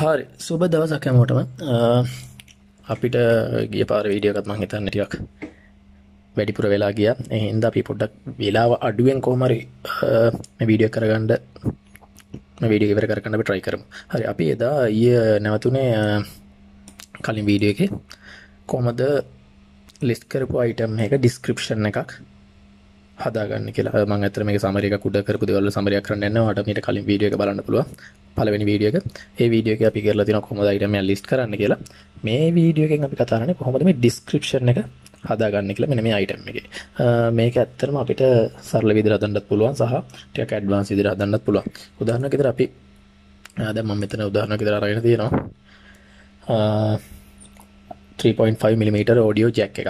හරි. සුබ දවසක් හැමෝටම. අපිට ගිය පාර වීඩියෝකත් මං හිතන්න ටිකක් වැඩිපුර වෙලා ගිය. එහින්ද අපි පොඩ්ඩක් වෙලාව අඩුවෙන් කොහමරි වීඩියෝ කරගණ්ඩ වීඩිය ඉවර කරන්න ට්‍රයි කරමු. හරි අපි එදා ඊය නැවතුනේ කලින් වීඩියෝ එක කොමද ලිස්ට කරපු අයිටම් එක ඩිස්ක්‍රපෂන් එකක් හදාගන්න කියලා. මං ඇතර මේ සමරක කුඩ කරපු දෙවල සමරයක් කරන්න වට මට කලින් වීඩියෝ එක බලන්න පුළුව පලවෙනි වීඩියක ඒ වීඩියෝ අපි කරලා තින කොමද අයිටම ලිස්ට කරන්න කියලා. මේ වීඩියෝකෙන් අපි කතාරන කොහොමද මේ ඩිස්ක්‍රපෂන් එක හදාගන්න කියලා. මෙන මේ අයිටම් එක. මේක ඇත්තරම අපිට සරල විදිර දන්නත් පුළුවන් සහ ටයක් ඇඩ්වාන්ස් විදිර දන්නත් පුළුවන්. උදාහරණ ගෙදර අපි ආද මම මෙතන උදාහරණ ගෙදර අරගෙන තියෙනවා. 3.5 mm ෝඩියෝ ජැක් එක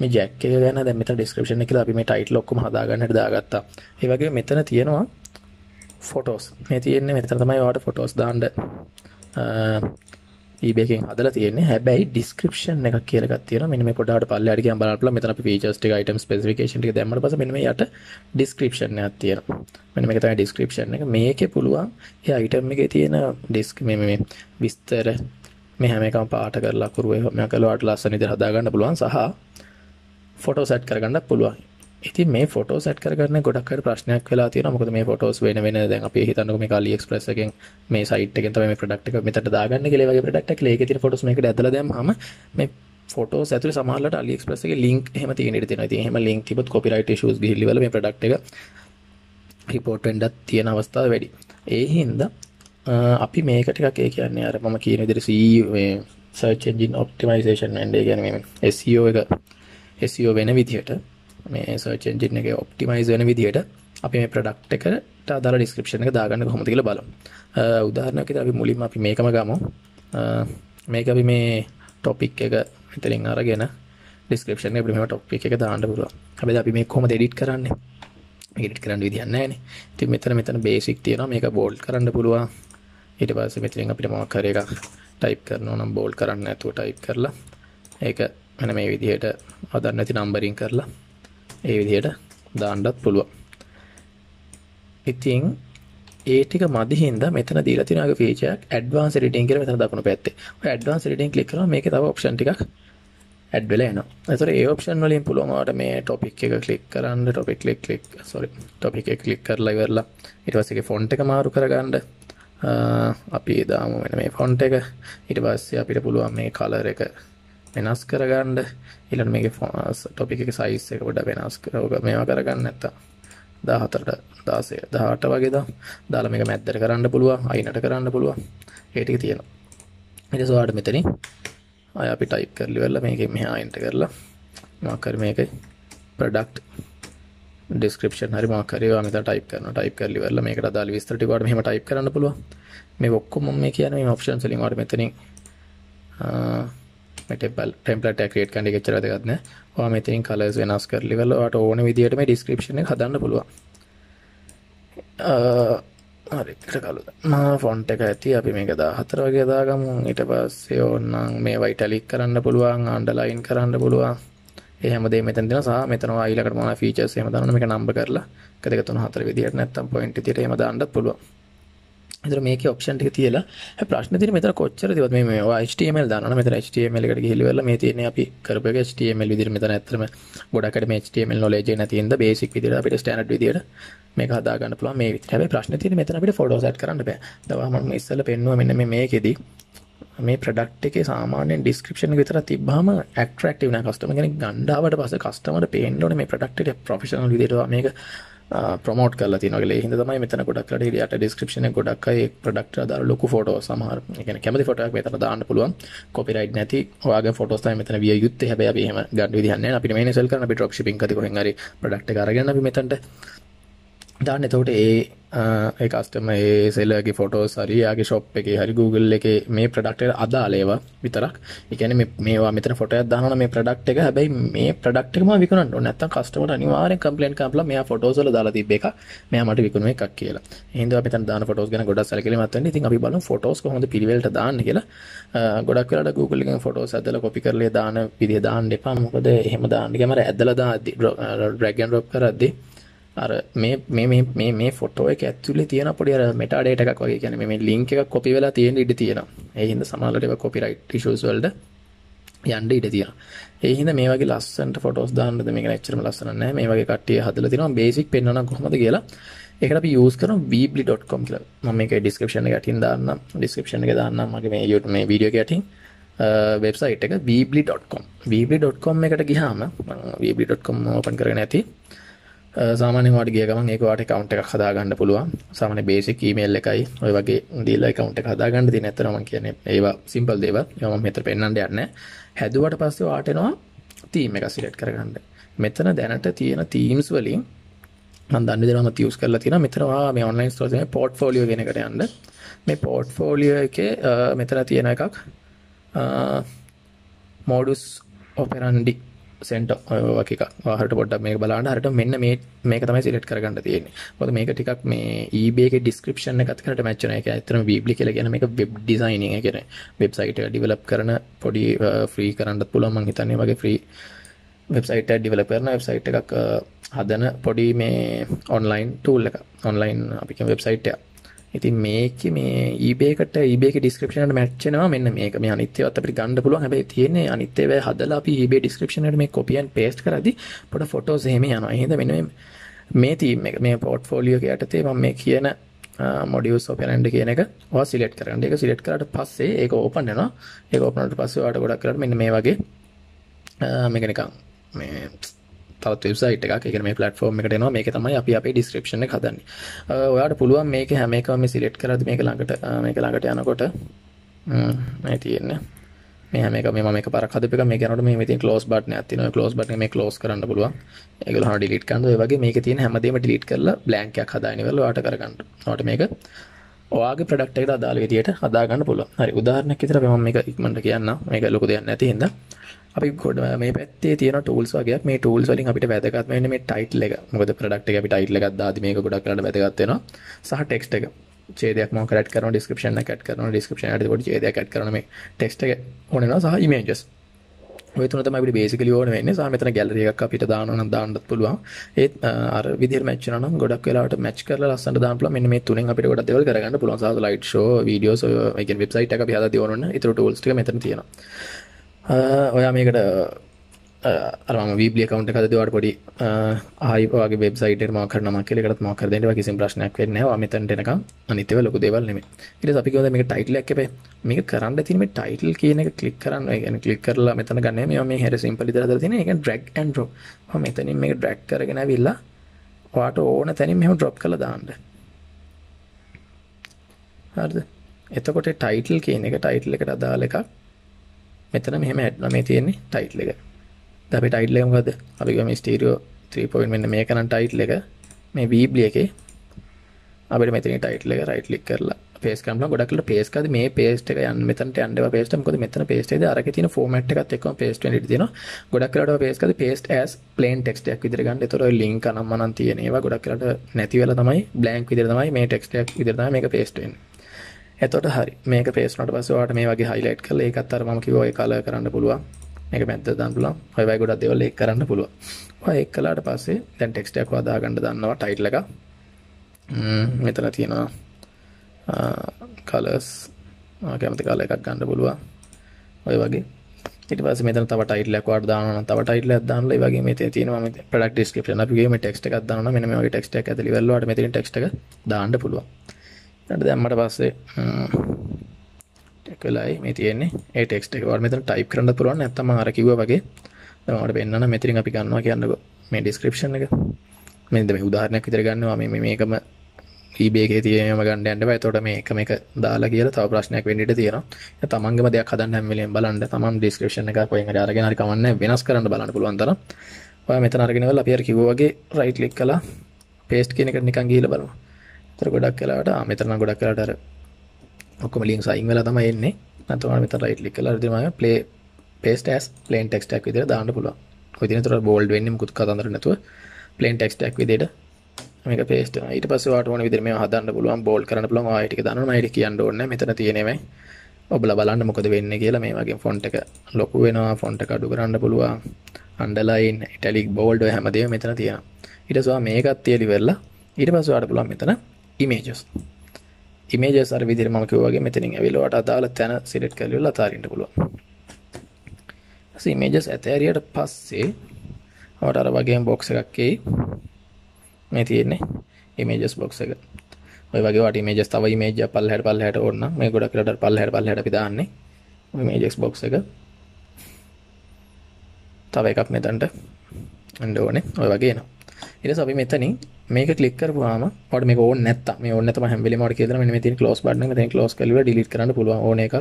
මේ ජැක් එක ගැන දැන් මෙතන ඩිස්ක්‍රිප්ෂන් එකේ අපි මේ ටයිටල් ඔක්කොම හදාගන්නට දාගත්තා. ඒ වගේම මෙතන තියෙනවා ෆොටෝස්. මේ තියෙන්නේ මෙතන තමයි ඔයාලට ෆොටෝස් දාන්න eBay එකෙන් හදලා තියෙන්නේ. හැබැයි ඩිස්ක්‍රිප්ෂන් එකක් කියලා එකක් තියෙනවා. මෙන්න මේ පොඩ්ඩකට පල්ලෙහාට ගියාම බලන්න පුළුවන්. මෙතන අපි ෆීචර්ස් ටික, item specification ටික දැම්මම පස්සේ මෙන්න මේ යට ඩිස්ක්‍රිප්ෂන් එකක් තියෙනවා. මෙන්න මේක තමයි ඩිස්ක්‍රිප්ෂන් එක. මේකේ පුළුවන් ඒ item එකේ තියෙන ඩිස්ක් මේ මේ විස්තර මේ හැම එකම පාට කරලා කරුවේ මම කළාට ලස්සන විදිහට හදාගන්න පුළුවන් සහ ෆොටෝ සැට් කරගන්න පුළුවන් ඉතින් මේ ෆොටෝ සැට් කරගන්න ගොඩක් අය ප්‍රශ්නයක් වෙලා තියෙනවා මොකද මේ ෆොටෝස් වෙන වෙන දැන් අපි හිතන්නකො මේක AliExpress එකෙන් මේ සයිට් එකෙන් තමයි මේ ප්‍රොඩක්ට් එක මෙතනට දාගන්න කියලා වගේ ප්‍රොඩක්ට් එකක් ඒකේ තියෙන ෆොටෝස් මේකට ඇදලා දැම්මම මේ ෆොටෝස් ඇතුලේ සමහරවිට AliExpress එකේ link එහෙම තියෙන ඉඩ තියෙනවා. ඉතින් එහෙම link තිබ්බොත් copyright issues ගිහිල්ලිවල මේ ප්‍රොඩක්ට් එක report වෙන්නත් තියෙන අවස්ථාව වැඩි. ඒ හින්දා අපි මේක ටිකක් ඒ කියන්නේ අර මම කියන විදිහට C search engine optimization and ඒ කියන්නේ මේ SEO එක SEO වෙන විදිහට මේ සර්ච් එන්ජින් එකේ ඔප්ටිමයිස් වෙන විදිහට අපි මේ ප්‍රොඩක්ට් එකට අදාළ ඩිස්ක්‍රිප්ෂන් එක දාගන්න කොහොමද කියලා බලමු. උදාහරණයක් විදිහට අපි මුලින්ම අපි මේකම ගමු. මේක අපි මේ ටොපික් එක මෙතනින් අරගෙන ඩිස්ක්‍රිප්ෂන් එකේ මෙහෙම ටොපික් එක දාන්න පුළුවන්. හැබැයි අපි මේක කොහොමද එඩිට් කරන්නේ? මේක එඩිට් කරන්න විදියක් නැහැ නේ. ඉතින් මෙතන මෙතන බේසික් තියෙනවා. මේක බෝල්ඩ් කරන්න පුළුවන්. ඊට පස්සේ මෙතනින් අපිට මොකක් හරි එකක් ටයිප් කරනවා නම් බෝල්ඩ් කරන්න නැතුව ටයිප් කරලා ඒක මෙන්න මේ විදිහට අදන්න නැති නම්බරින් කරලා ඒ විදිහට දාන්නත් පුළුවන්. ඉතින් ඒ ටික මදි හින්දා මෙතන දීලා තියෙන අග ෆීචර් එකක් ඇඩ්වාන්ස් එඩිටින් කියලා මෙතන දකුණු පැත්තේ. ඔය ඇඩ්වාන්ස් එඩිටින් ක්ලික් කරාම මේකේ තව ඔප්ෂන් ටිකක් ඇඩ් වෙලා එනවා. ඒතර ඒ ඔප්ෂන් වලින් පුළුවන් ඔයාලට මේ ටොපික් එක ක්ලික් කරන්න topic click click sorry topic එක ක්ලික් කරලා ඉවරලා ඊට පස්සේ ඒකේ ෆොන්ට් එක මාරු කරගන්න අපි දාමු මෙන්න මේ ෆොන්ට් එක ඊට පස්සේ අපිට පුළුවන් මේ කලර් එක වෙනස් කරගන්න. ඊළඟ මේකේ ටොපික් එකේ සයිස් එක පොඩ්ඩක් වෙනස් කරලා මේවා කරගන්න නැත්තම්. 14ට 16 18 වගේ දා. දාලා මේක මැද්දට කරන්න පුළුවන් අයිනට කරන්න පුළුවන්. ඒ ටික තියෙනවා. ඊට පස්සේ ඔයාලට මෙතනින් අය අපි ටයිප් කරලා ඉවරලා මේකෙන් මෙහා අයින්ට කරලා මොකක් හරි මේකේ ප්‍රොඩක්ට් ඩිස්ක්‍රිප්ෂන් හරි මොකක් හරි ඔයා මෙතන ටයිප් කරනවා. ටයිප් කරලා ඉවරලා මේකට අදාළ විස්තර ටික ඔයාලට මෙහෙම ටයිප් කරන්න පුළුවන්. මේ ඔක්කොම මේ කියන්නේ මේ ඔප්ෂන්ස් වලින් ඔයාලට මෙතනින් ටෙම්පලට ක්‍රේට් කන්ඩි එච්චර වැදගත් නෑ. ඔයා මෙතනින් කලර්ස් වෙනස් කරලා ඉවරලා ඔයාට ඕන විදියට මේ ඩිස්ක්‍රිප්ෂන් එක හදන්න පුළුවන්. හරි එකට කළු. මා ෆොන්ට් එක ඇති අපි මේක 14 වගේ දාගමු. ඊට පස්සේ ඕනනම් මේවා ඉටැලික් කරන්න පුළුවන්, අන්ඩර්ලයින් කරන්න පුළුවන්. ඒ හැමදේම මෙතන දෙනවා සහ මෙතන ඔයා ඊළඟට මොනවා ෆීචර්ස් එහෙම දානවා මේක නම්බර් කරලා 1 2 3 4 විදියට නැත්තම් පොයින්ට් විදියට එහෙම දාන්නත් පුළුවන්. එතන මේකේ ඔප්ෂන් ටික තියලා හැබැයි ප්‍රශ්නේ තියෙන්නේ මෙතන කොච්චර තියවත් මේ මේ HTML දානවා මෙතන HTML එකට ගිහිල්ලා වෙලා මේ තියෙන්නේ අපි කරපු එක HTML විදිහට මෙතන ඇත්තටම ගොඩක් අයට මේ HTML knowledge එක නැති හින්දා බේසික් විදිහට අපිට ස්ටෑන්ඩඩ් විදිහට මේක හදා ගන්න පුළුවන් මේ විදිහට. හැබැයි ප්‍රශ්නේ තියෙන්නේ මෙතන අපිට ෆොටෝස් ඇඩ් කරන්න බෑ. දවා මම ඉස්සෙල්ලා පෙන්නුවා මෙන්න මේ මේකෙදි මේ ප්‍රඩක්් එකේ සාමාන්‍යෙන් ඩිස්ක්‍රපෂන් විතර තිබ්බහම ඇක්ටරක්ටව කස්ටම කෙනෙක් ගණ්ඩාවට පස කස්ටමට පේන්ඩෝන මේ ප්‍රඩක්ට ප්‍රෆිෂනල් විදිරවා මේක ප්‍රමෝට් කරලා තියෙනවා හිද තමයි මෙතන ගොඩක් යට ඩිස්ක්‍රිප්ෂන ගොඩක් අය ප්‍රඩක්ට දාර ලොකු ෆොටෝ සමහර එක කැමති ෆොටක් මෙතන දාන්න පුළුවන්. කොපිරයිට් නැති ඔයාගේ ෆොටෝස් තමයි මෙතන විය යුත්තේ. හැබැයි අපි එහෙම ගන්න විදිහක් නැහැ. අපිට මේ සෙල් කරන අපි ඩ්‍රොප් ෂිපින් කති කොහෙන් හරි ප්‍රොඩක්ට් එක අරගෙන අපි මෙතනට දාන්න එතකොට ඒ ඒ කස්ටම ඒ සෙල්ලගේ ෆොටෝස් හරි යාගේ ශොප් එකේ හරි Google එකේ මේ ප්‍රොඩක්ට් එකට අදාළ ඒවා විතරක්. ඒ කියන්නේ මේ මේවා මෙතන ෆොටෝ එකක් දානවා මේ ප්‍රොඩක්ට් එක. හැබැයි මේ ප්‍රොඩක්ට් එකම විකුණන්න ඕනේ. නැත්තම් කස්ටමර් අනිවාර්යෙන් කම්ප්ලේන්ට් කරලා මෙයා ෆොටෝස් වල දාලා තිබ්බ එක මෙයා මට විකුණුව එකක් කියලා. එහෙනම් අපි මෙතන දාන ෆොටෝස් ගැන ගොඩක් සැලකිලිමත් වෙන්න. ඉතින් අපි බලමු ෆොටෝස් කොහොමද පිළිවෙලට දාන්න කියලා. ගොඩක් වෙලාවට Google එකෙන් ෆොටෝස් ඇදලා කොපි කරලා දාන විදිහ දාන්න එපා. මොකද එහෙම දාන්න ගියාම ඇදලා දාද්දි drag and drop කරද්දි අර මේ මේ මේ මේ මේ ෆොටෝ එක ඇතුලේ තියෙන පොඩි අර මෙටා ඩේටා එකක් වගේ කියන්නේ මේ ලින්ක් එකක් කොපි වෙලා තියෙන ඉඩ තියෙනවා. ඒ හින්දා සමහරවිට ඒවා කොපිරයිට් ඉෂුස් වලට යන්න ඉඩ තියෙනවා. ඒ හින්දා මේ වගේ ලස්සනට ෆොටෝස් දාන්නද මේක නැච්චරම ලස්සන නැහැ. මේ වගේ කට්ටිය හදලා තිනවා බේසික් පෙන්වන්න කොහොමද කියලා. ඒකට අපි යූස් කරමු weebly.com කියලා. මම මේක ඩිස්ක්‍රිප්ෂන් එක යටින් දාන්නම්. ඩිස්ක්‍රිප්ෂන් එකේ දාන්නම් මගේ මේ YouTube මේ වීඩියෝ එක යටින්. වෙබ්සයිට් එක weebly.com. weebly.com එකට ගියාම මම weebly.com ඕපන් කරගෙන ඇති. සාමාන්‍යයෙන් ඔයාලට ගිය ගමන් ඒක ඔයාලට account එකක් හදාගන්න පුළුවන්. සාමාන්‍ය basic email එකයි ඔය වගේ දීලා account එක හදාගන්න තියෙන ඇත්තට මම කියන්නේ ඒවා simple දේවල්. ඒවා මම මෙතන පෙන්නන්න යන්නේ නැහැ. හැදුවට පස්සේ ඔයාලට එනවා theme එක select කරගන්න. මෙතන දැනට තියෙන themes වලින් මම දන්න විදිහට මම use කරලා තියෙනවා. මෙතන ඔයා මේ online store එකේ portfolio කියන එකට යන්න. මේ portfolio එකේ මෙතන තියෙන එකක් modus operandi සෙන්ට වගේ එක හට පොඩ්ඩක් මේක බලන්න හරියට මෙන්න මේ මේක තමයි සිලෙක්ට් කරගන්න තියෙන්නේ. මොකද මේක ටිකක් මේ eBay එකේ description එකත් කරට මැච් වෙන එක. ඇත්තටම Weebly කියලා කියන මේක web designing ඒ කියන්නේ website එක develop කරන පොඩි free කරන්නත් පුළුවන් මම හිතන්නේ වගේ free website එක develop කරන website එකක් හදන පොඩි මේ online tool එක. online අපි කියන website එක. ඉතින් මේක මේ eBay එකට eBay එකේ description එකට match වෙනවා මෙන්න මේක මේ අනිත්‍යවත් අපිට ගන්න පුළුවන් හැබැයි තියෙන්නේ අනිත්‍ය වේ හදලා අපි eBay description එකට මේ copy and paste කරද්දි පොඩ photos එහෙම යනවා එහෙනම් මෙන්න මේ මේ theme එක මේ portfolio එක යටතේ මම මේ කියන modules operand කියන එක ඔයා select කරගන්න. ඒක select කරාට පස්සේ ඒක open වෙනවා. ඒක open වුණාට පස්සේ ඔයාලට ගොඩක් කරලා මෙන්න මේ වගේ මේක නිකන් මේ තවත් වෙබ්සයිට් එකක්. ඒ කියන්නේ මේ platform එකට එනවා. මේක තමයි අපි අපේ description එක හදන්නේ. ඔයාලට පුළුවන් මේක හැම එකම මේ select කරද්දි මේක ළඟට මේක ළඟට යනකොට මේ තියෙන්නේ. මේ හැම එකම මම එක පාරක් හදපු එක මේක යනකොට මේ මෙතන close button එකක් තියෙනවා. close button එක මේ close කරන්න පුළුවන්. ඒගොල්ලෝ හරියට delete කරන්න. ඔය වගේ මේකේ තියෙන හැමදේම delete කරලා blank එකක් හදාගෙන ඉවරලා ඔයාලට කරගන්න. ඔයාලට මේක ඔයාගේ ප්‍රොඩක්ට් එකට අදාළ විදියට හදාගන්න පුළුවන්. හරි උදාහරණයක් විදිහට මම මේක ඉක්මනට කියන්නම්. මේක ලොකු දෙයක් නැති හින්දා අපි ගොඩ මේ පැත්තේ තියෙන ටූල්ස් වගේක් මේ ටූල්ස් වලින් අපිට වැදගත් වෙන්නේ මේ ටයිටල් එක. මොකද ප්‍රොඩක්ට් එක අපි ටයිටල් එකක් දාද්දි මේක ගොඩක් කරලා වැදගත් වෙනවා. සහ ටෙක්ස්ට් එක. ඡේදයක් මොකක් ඇඩ් කරනවා ඩිස්ක්‍රිප්ෂන් එක ඇඩ් කරනවා ඩිස්ක්‍රිප්ෂන් එකට පොඩි ඡේදයක් ඇඩ් කරනවා මේ ටෙක්ස්ට් එක ඕන වෙනවා සහ ඉමේජස්. ඔය තුන තමයි අපිට බේසිකලි ඕන වෙන්නේ. සහ මෙතන ගැලරි එකක් අපිට දානවා නම් දාන්නත් පුළුවන්. ඒත් අර විදිහට මැච් වෙනවා නම් ගොඩක් වෙලාවට මැච් කරලා ලස්සනට දාන්න පුළුවන්. මෙන්න මේ තුනෙන් අපිට ගොඩක් දේවල් කරගන්න පුළුවන්. සහ ලයිට් ෂෝ, වීඩියෝස් ඔය කියන්නේ වෙබ්සයිට් එක අපි හදලා දියවන්න ඕන. ඊටු ටූල්ස් ටික මෙතන තියෙනවා. ඔයා මේකට අරම වීබ්ලි account එක හදද්දී ඔයාලට පොඩි ආයි ඔයාගේ වෙබ්සයිට් එකට මොකක් කරනම කියලා ඒකටත් මොකක් කර දෙන්න ඔයා කිසිම ප්‍රශ්නයක් වෙන්නේ නැහැ. ඔයා මෙතනට එනකම් අනිත් ඒවා ලොකු දේවල් නෙමෙයි. ඊට පස්සේ අපි කියනවා මේක ටයිටල් එකක් එපේ. මේක කරන්න තියෙන මේ ටයිටල් කියන එක ක්ලික් කරන්න. ඒ කියන්නේ ක්ලික් කරලා මෙතන ගන්න මේ මේ හැර සිම්පල් විදිහට හදලා තියෙන. ඒක drag and drop. මම මෙතනින් මේක drag කරගෙන ඇවිල්ලා ඔයාට ඕන තැනින් මෙහෙම drop කරලා දාන්න. හරිද? එතකොට ටයිටල් කියන එක ටයිටල් එකට අදාළ එකක් මෙතන මෙහෙම ඇඩ් මේ තියෙන්නේ ටයිටල් එක. දැන් අපි ටයිටල් එක මොකද්ද? අපි ගමු ස්ටීරියෝ 3 point මෙන්න මේක නම් ටයිටල් එක. මේ වීබ්ලි එකේ අපිට මෙතන ටයිටල් එක රයිට් ක්ලික් කරලා පේස්ට් කරන්න පුළුවන්. ගොඩක් වෙලාවට පේස්ට් කරද්දී මේ පේස්ට් එක යන්න මෙතනට යන්න එපා පේස්ට් එක. මොකද මෙතන පේස්ට් එකේදී අරකේ තියෙන ෆෝමැට් එකත් එක්කම පේස්ට් වෙන්න ඉඩ තියෙනවා. ගොඩක් වෙලාවට පේස්ට් කරද්දී paste as plain text එකක් විදිහට ගන්න. ඒතකොට ඔය link අනම් මනම් තියෙන ඒවා ගොඩක් වෙලාවට නැති වෙලා තමයි blank විදිහට තමයි මේ text එකක් විදිහට තමයි මේක paste වෙන්නේ. එතකොට හරි. මේක paste වුණාට පස්සේ ඔයාලට මේ වගේ highlight කරලා ඒකත් අර මම කිව්වා ඔය color කරන්න පුළුවන්. මේක මැද්ද දාන්න පුළුවන්. ඔය වගේ ගොඩක් දේවල් ඒක කරන්න පුළුවන්. ඔය ඒක කළාට පස්සේ දැන් ටෙක්ස්ට් එකක් හදා ගන්න දන්නවා ටයිටල් එක. මෙතන තියෙනවා colors කැමති කලර් එකක් ගන්න පුළුවන්. ඔය වගේ. ඊට පස්සේ මෙතන තව ටයිටල් එකක් වාට දානවා නම් තව ටයිටල් එකක් දාන්නලා ඒ වගේ මෙතන තියෙනවා මේ product description අපි ගියේ මේ ටෙක්ස්ට් එකක් දානවා මෙන්න මේ වගේ ටෙක්ස්ට් එකක් ඇතුළේ ඉවරලා වාට මෙතන ටෙක්ස්ට් එක දාන්න පුළුවන්. ඊට දැම්මට පස්සේ ටෙක් වෙලායි මේ තියෙන්නේ ඒ ටෙක්ස්ට් එක. ඔයාලා මෙතන ටයිප් කරන්නත් පුළුවන් නැත්නම් මම අර කිව්වා වගේ දැන් ඔයාලට පෙන්නන්න මෙතනින් අපි ගන්නවා කියන්නකෝ මේ description එක. මෙන්න මේ උදාහරණයක් විතර ගන්නවා මේ මේකම eBay එකේ තියෙනම ගන්න යන්න බෑ. එතකොට මේ එක මේක දාලා කියලා තව ප්‍රශ්නයක් වෙන්න ඉඩ තියෙනවා. ඒ තමන්ගේම දෙයක් හදන්න හැම වෙලේම බලන්න. තමන් description එකක් කොහෙන් හරි අරගෙන හරි කමන්නේ වෙනස් කරන්න බලන්න පුළුවන් තරම්. ඔයා මෙතන අරගෙන ඉවරලා අපි අර කිව්වා වගේ right click කළා paste කියන එකට නිකන් ගිහිල්ලා බලමු. ඒතර ගොඩක් වෙලාවට ආ මෙතන නම් ගොඩක් වෙලාවට අර ඔක්කොම ලින්ක්ස් අයින් වෙලා තමයි එන්නේ. නැත්නම් ඔයාලා මෙතන right click කරලා හරි මම play paste as plain text එකක් විදිහට දාන්න පුළුවන්. ඔය දින තුර bold වෙන්නේ මුකුත් කතන්දර නැතුව plain text එකක් විදිහට මේක paste වෙනවා. ඊට පස්සේ ඔයාලට ඕන විදිහට මේවා හදන්න පුළුවන් bold කරන්න පුළුවන්. ඔයා ඒ ටික දානවා. මම ඒක කියන්න ඕනේ නැහැ. මෙතන තියෙනේමයි. ඔබලා බලන්න මොකද වෙන්නේ කියලා මේ වගේ ෆොන්ට් එක ලොකු වෙනවා ෆොන්ට් එක අඩු කරන්න පුළුවන් අන්ඩර්ලයින් ඉටැලික් බෝල්ඩ් ඔය හැමදේම මෙතන තියෙනවා ඊට පස්සේ මේකත් තියලි වෙලා ඊට පස්සේ ඔයාලට පුළුවන් මෙතන ඉමේජස් ඉමේජස් අර විදිහට මම කිව්වා වගේ මෙතනින් ඇවිල්ලා ඔයාලට අදාළ තැන සිලෙක්ට් කරලා අතාරින්න පුළුවන්. ඊට ඉමේජස් ඇතෑරියට පස්සේ ඔයාලට අර වගේම බොක්ස් එකක් එයි. මේ තියෙන්නේ ඉමේජස් බොක්ස් එක. ඔය වගේ වට ඉමේජස් තව ඉමේජ් එක පල්ලහැට පල්ලහැට ඕන නම් මේ ගොඩක් වෙලාට පල්ලහැට පල්ලහැට අපි දාන්නේ ඉමේජස් බොක්ස් එක. තව එකක් මෙතනට එන්න ඕනේ. ඔය වගේ එනවා. ඊට පස්සේ අපි මෙතනින් මේක ක්ලික් කරපුවාම ඔයාලට මේක ඕනේ නැත්තම්. මේ ඕනේ නැත්නම් හැම වෙලේම ඔයාලට කියලා දෙනවා. මෙන්න මේ තියෙන ක්ලෝස් බටන් එක මෙතන ක්ලෝස් කරලා ඩිලීට් කරන්න පුළුවන්. ඕන එකක්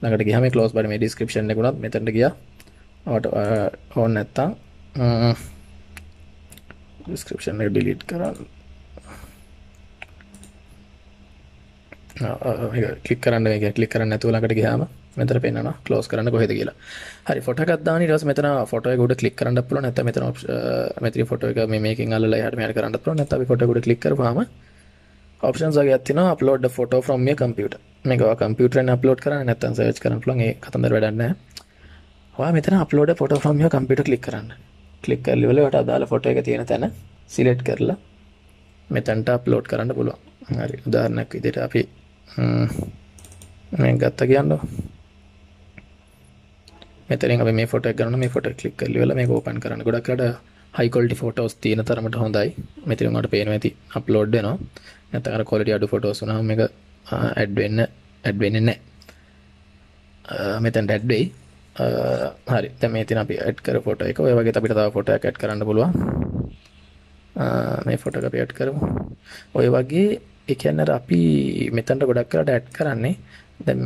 ළඟට ගියාම මේ ක්ලෝස් බටන් මේ ඩිස්ක්‍රිප්ෂන් එක උනත් මෙතනට ගියා. ඔයාලට ඕනේ නැත්තම් ඩිස්ක්‍රිප්ෂන් එක ඩිලීට් කරන්න කලික් කරන්න මේ කලික් කරන්න නැතුව ළඟට ගියාම මෙතන පෙන්නනවා ක්ලෝස් කරන්න කොහෙද කියලා. හරි ෆොටෝ එකක් දාන්න ඊට පස්සේ මෙතන ෆොටෝ එක උඩ ක්ලික් කරන්න පුළුවන් නැත්නම් මෙතන මෙතන ෆොටෝ එක මේ මේකෙන් අල්ලලා එහාට මෙහාට කරන්න පුළුවන් නැත්නම් අපි ෆොටෝ එක උඩ ක්ලික් කරපුවාම ඔප්ෂන්ස් වගේක් තියෙනවා upload the photo from your computer. මේක ඔයා කම්පියුටරෙන් අප්ලෝඩ් කරන්න නැත්නම් සර්ච් කරන්න පුළුවන් ඒ කතන්දර වැඩක් නැහැ. ඔයා මෙතන upload the photo from your computer click කරන්න. ක්ලික් කරලා ඉවරලා ඔයාට අදාළ ෆොටෝ එක තියෙන තැන සිලෙක්ට් කරලා මෙතනට අප්ලෝඩ් කරන්න පුළුවන්. හරි උදාහරණයක් විදිහට අපි මේ ගත්ත කියන්න මෙතරින් අපි මේ ෆොට ගන්න මේ ෆොට කලික් කරලි වෙලා මේක ඕපන් කරන්න. ගොඩක්ට හයි කොල්ටි ෆොටෝස් තියෙන තරමට හොඳයි. මෙතිරින්ට පේන ඇති අප්ලෝඩ් නවා නැතකර කොලටි අඩු ෆොටෝස් වුනහම එක ඇඩ්වෙන්න ඇඩ්වෙන්න නෑ මෙතැන් ඩැඩ්වෙයි හරි. තැම තින අපි ඇඩ් කර ෆොට එක. ඔය වගේ අපිට තව ෆොට ඇඩ් කරන්න පුළුවන්. මේ ෆොට අපි ඇඩ් කරමු. ඔය වගේ එකන්නර අපි මෙතන්ට ගොඩක් කරට ඇඩ් කරන්නේ දැ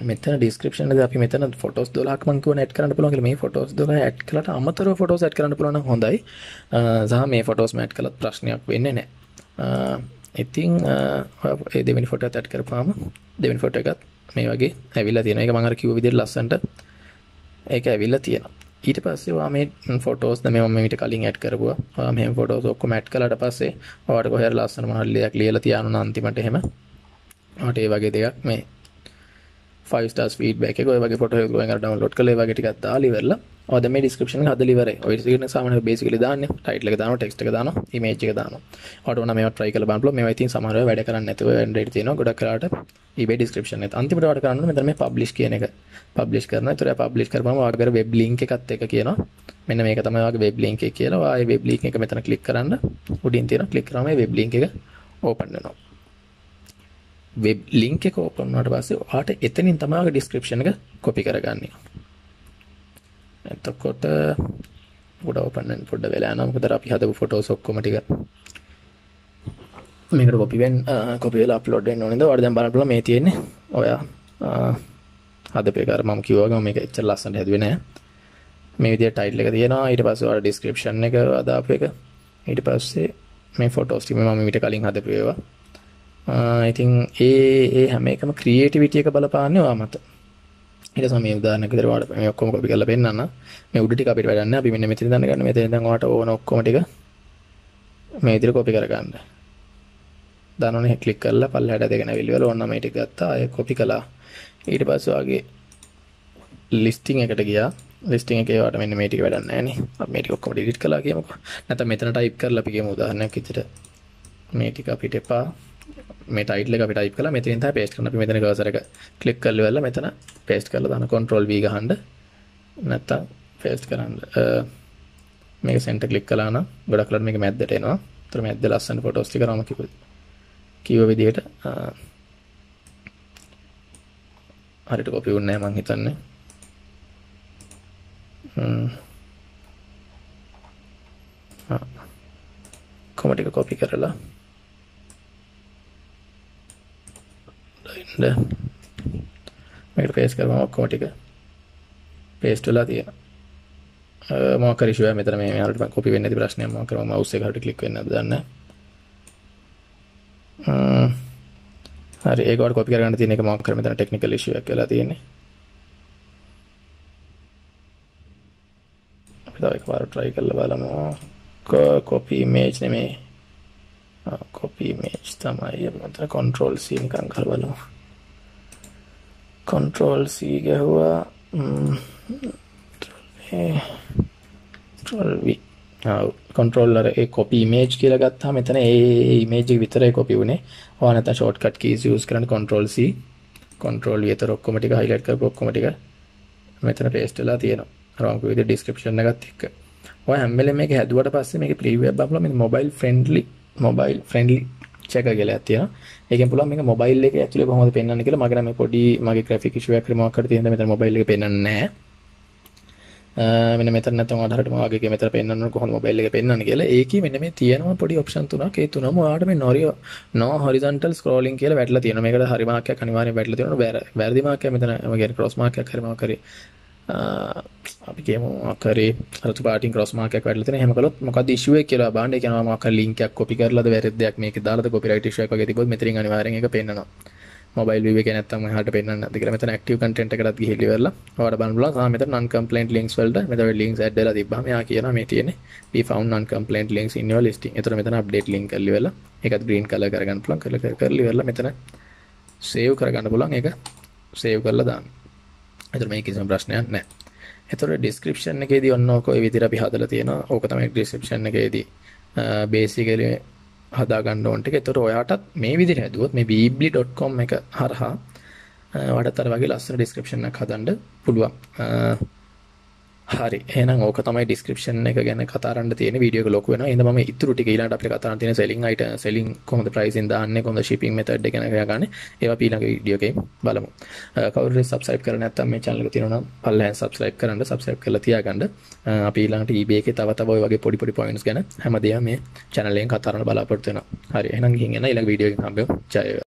මෙතන ඩිස්ක්‍රපෂන අපි මෙතන ෆොටස් දොලක් මංකුව ඇත් කරන්න පුළුවන් මේ ෆොටස් දොල ඇත් කලට අමතර ෆොටෝස් ඇත් කරන්න පුළුවන් හොඳයි. සහ මේ ෆොටෝස් මැට් කලත් ප්‍රශ්නයක් වෙන්න නෑ ඉතිං දෙමනි ෆොට ඇත් කරපාම දෙමනි ෆොට එකත් මේ වගේ ඇවිල්ලා තියෙන එක මඟර කිව විදිර ලස්සන්ට ඒක ඇවිල්ලා තියෙනවා. ඊට පස්සේ මේ ෆොටෝස් මේ මට කලින් ඇඩ් කරපුවා. මේ ෆොටෝස් ඔක්කොම ඇඩ් කළාට පස්සේ ඔයාලට කොහේ ලස්සන මොනවද දෙයක් ලියලා තියානු අන්තිමට එහෙම ඔයාලට ඒ වගේ දෙයක් මේ 5 stars feedback එක ඔය වගේ ෆොටෝ එකක් ගොයන් ඩවුන්ලෝඩ් කරලා ඒ වගේ ටිකක් දාලා ඉවරලා ඔය දැන් මේ description එක හදලා ඉවරයි. ඔය ටික සාමාන්‍යයෙන් basically දාන්නේ title එක දානවා text එක දානවා image එක දානවා. ඔයාලට ඕන මේවා try කරලා බලන්න පුළුවන්. මේවා ඉතින් සමහර වෙලාවට වැඩ කරන්නේ නැතුව Android තියෙනවා. ගොඩක් කරාට eBay description එක අන්තිමට ඔයාලට කරන්න ඕනේ මෙතන මේ publish කියන එක. publish කරනවා. ඒතර publish කරපුවම ඔයාගේ web link එකත් එක කියනවා. මෙන්න මේක තමයි ඔයාගේ web link එක කියලා. ඔයා web link එක මෙතන click කරන්න. උඩින් තියෙනවා click කරාම මේ web link එක open වෙනවා. වෙබ් ලින්ක් එක ඕපන් වුණාට පස්සේ ඔයාට එතනින් තමයි ඔයාගේ ඩිස්ක්‍රිප්ෂන් එක කොපි කරගන්නේ. එතකොට උඩ ඕපන් වෙන්න පොඩ්ඩ වෙලා යනවා. මොකද අපි හදපු ෆොටෝස් ඔක්කොම ටික මේකට කොපි වෙන්න කොපි වෙලා අප්ලෝඩ් වෙන්න ඕනේද? ඔයාලා දැන් බලන්න පුළුවන් මේ තියෙන්නේ ඔයා හදපු එක අර මම කිව්වා වගේ මේක එච්චර ලස්සනට හැදුවේ නෑ. මේ විදිහට ටයිටල් එක තියෙනවා. ඊට පස්සේ ඔයාලා ඩිස්ක්‍රිප්ෂන් එක අදාපු එක. ඊට පස්සේ මේ ෆොටෝස් ටික මම මීට කලින් හදපු ඒවා. ඉතින් ඒ ඒ හැම එකම ක්‍රියේටිවිටි එක බලපාන්නේ ඔයා මත. ඊට පස්සේ මේ උදාහරණයක් විදිහට ඔයාලට මේ ඔක්කොම කොපි කරලා පෙන්නන්න. මේ උඩ ටික අපිට වැඩක් නැහැ. අපි මෙන්න මෙතන දාන්න ගන්න. මෙතන දැන් ඔයාට ඕන ඔක්කොම ටික මේ විදිහට කොපි කරගන්න. දානෝනේ ක්ලික් කරලා පල්ලෙහාට දෙගෙන ඇවිල්ලි වල ඕන්න මේ ටික ගත්තා. ආයෙ කොපි කළා. ඊට පස්සේ ඔයාගේ ලිස්ටිං එකට ගියා. ලිස්ටිං එකේ ඔයාට මෙන්න මේ ටික වැඩක් නැහැ නේ. අපි මේ ටික ඔක්කොම ඩිලීට් කළා කියමුකෝ. නැත්නම් මෙතන ටයිප් කරලා අපි කියමු උදාහරණයක් විදිහට මේ ටික අපිට එපා. මේ ටයිටල් එක අපි ටයිප් කළා මෙතනින් තමයි පේස්ට් කරන්න අපි මෙතන කර්සර් එක ක්ලික් කරලා ඉවරලා මෙතන පේස්ට් කරලා දාන control V ගහන්න නැත්තම් පේස්ට් කරන්න මේක සෙන්ටර් ක්ලික් කළා නම් ගොඩක් වෙලාවට මේක මැද්දට එනවා. ඒතර මැද්ද ලස්සන ෆොටෝස් ටික රම කිව්ව කිව්ව විදිහට හරියට කොපි වුණේ නැහැ මං හිතන්නේ. හ්ම්. කොම ටික කොපි කරලා ඉන්න මේකට පේස්ට් කරපුවම ඔක්කොම ටික. පේස්ට් වෙලා තියෙනවා. මොකක් හරි ඉෂුවක් මෙතන මේ මෙහාට කොපි වෙන්නේ නැති ප්‍රශ්නයක් මොකක් කරමු මවුස් එක හරියට ක්ලික් වෙන්නේ නැද්ද දන්නේ හරි ඒක වල කොපි කරගන්න තියෙන එක මොකක් කර මෙතන ටෙක්නිකල් ඉෂුව එකක් වෙලා තියෙන්නේ. අපි තව එකපාර try කරලා බලමු. කොපි ඉමේජ් නෙමෙයි කොපි ඉමේජ් තමයි මතන කොන්ට්‍රෝල් C නිකන් කරලා බලමු. කොන්ට්‍රෝල් C ගැහුවා කොන්ට්‍රෝල්ලර ඒ කොපි මේජ් කියල ගත්තා මෙතන ඒ මේජි විතරයි කොපි වුණේ ඕනත ෂෝට්කට් කීස් යස් කරන කොන්ට්‍රෝල් C. කොන්ට්‍රෝල් විතර ඔක්කොමටික හිලට් කර ඔක්කොමටික මෙතන පේස්ටලා තියෙනවා රංක විදි ඩිස්ක්‍රපෂන් එකත් එක්ක ඔය හැම්මල මේ හැදුවට පස්සේ මේ ප්‍රීවිය බල මේ mobile friendly mobile friendly check කියලා තියෙන ඒක පුළුවන් මේක මොබයිල් එක ඇතුලේ කොහොමද පෙන්වන්නේ කියලා මගේ නම් පොඩි මගේ ග්‍රැෆික් ඉෂුව එකක් රිමූව් කරලා තියෙනවා මෙතන මොබයිල් එක පෙන්වන්නේ නැහැ. මෙන්න මෙතන නැත්නම් ඔයාලට මගේ මෙතන පෙන්වන්න කොහොමද මොබයිල් එක පෙන්වන්නේ කියලා. ඒකේ මෙන්න මේ තියෙනවා පොඩි ඔප්ෂන් තුනක්. ඒ තුනම ඔයාලට මේ නොරිය no horizontal scrolling කියලා වැටලා තියෙනවා. මේකට හරි මාර්ක් එකක් අනිවාර්යයෙන් වැටලා තියෙනවා. වැරදි මාර්ක් එකක් මෙතන මගේ ක්‍රොස් මාර්ක් එකක් හරි මාර්ක් කරේ අපි කියමු කරේ රතු පාටින් ක්‍රොස් මාර්ක් එකක් වැටලා තියෙන එහෙම කළොත් මොකද ඉෂුව එක කියලා බලන්න ඒ කියනවා මොකක් හරි ලින්ක් එකක් කොපි කරලාද වැරදි දෙයක් මේකේ දාලාද කොපිරයිට් ඉෂුව එකක් වගේ තිබ්බොත් මෙතනින් අනිවාර්යෙන් ඒක පෙන්නනවා මොබයිල් view එකේ නැත්තම් එහාට පෙන්වන්නේ නැද්ද කියලා මෙතන active content එකටත් ගිහිල්ලා ඉවරලා ඔයාලට බලන්න පුළුවන් ආ මෙතන non complaint links වලට මෙතන links add වෙලා තිබ්බම එයා කියනවා මේ තියෙන්නේ we found non complaint links in your listing. එතන මෙතන update link කරලා ඉවරලා ඒකත් green color කරගන්න පුළුවන් කරලා කරලා ඉවරලා මෙතන save කරගන්න පුළුවන් ඒක save කරලා දාන්න. එතන මේක කිසිම ප්‍රශ්නයක් නැහැ. එතකොට ඩිස්ක්‍රිප්ෂන් එකේදී ඔන්න ඕක ඔය විදිහට අපි හදලා තියෙනවා. ඕක තමයි ඩිස්ක්‍රිප්ෂන් එකේදී බේසිකලි හදා ගන්න ඕන ටික. එතකොට ඔයාටත් මේ විදිහට හැදුවොත් මේ beebly.com එක හරහා ඔයාටත් අර වගේ ලස්සන ඩිස්ක්‍රිප්ෂන් එකක් හදන්න පුළුවන්. හරි එහෙනම් ඕක තමයි ඩිස්ක්‍රිප්ෂන් එක ගැන කතා කරන්න තියෙන වීඩියෝ එක ලොකු වෙනවා. එහෙනම් මම ඉතුරු ටික ඊළඟට අපිට කතා කරන්න තියෙන සෙලින් අයිටම් සෙලින් කොහොමද ප්‍රයිසින් දාන්නේ කොහොමද ෂිපින් මෙතඩ් එක ගැන ගන්න. ඒවා ඊළඟ වීඩියෝ එකේ බලමු. කවුරු හරි සබ්ස්ක්‍රයිබ් කරලා නැත්නම් මේ channel එක තියෙනවා නම් පල්ලෙන් සබ්ස්ක්‍රයිබ් කරන්න සබ්ස්ක්‍රයිබ් කරලා තියාගන්න. අපි ඊළඟට eBay එකේ තව තව ඔය වගේ පොඩි පොඩි points ගැන හැමදේම මේ channel එකෙන් කතා කරන්න බලාපොරොත්තු වෙනවා. හරි එහෙනම් ගිහින් එන ඊළඟ වීඩියෝ එකකින් හම්බෙමු. ජය වේවා.